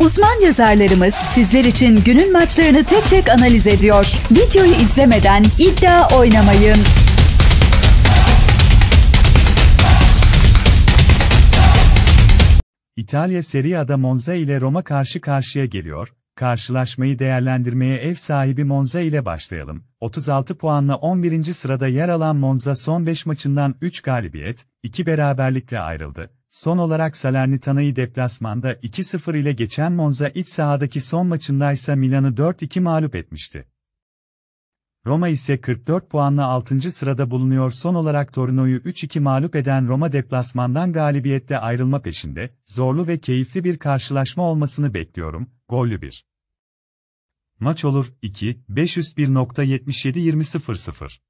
Uzman yazarlarımız sizler için günün maçlarını tek tek analiz ediyor. Videoyu izlemeden iddia oynamayın. İtalya Serie A'da Monza ile Roma karşı karşıya geliyor. Karşılaşmayı değerlendirmeye ev sahibi Monza ile başlayalım. 36 puanla 11. sırada yer alan Monza son 5 maçından 3 galibiyet, 2 beraberlikle ayrıldı. Son olarak Salernitana'yı deplasmanda 2-0 ile geçen Monza iç sahadaki son maçında ise Milan'ı 4-2 mağlup etmişti. Roma ise 44 puanla 6. sırada bulunuyor. Son olarak Torino'yu 3-2 mağlup eden Roma deplasmandan galibiyette ayrılma peşinde, zorlu ve keyifli bir karşılaşma olmasını bekliyorum, gollü bir. Maç olur, 2, 501.77-20.00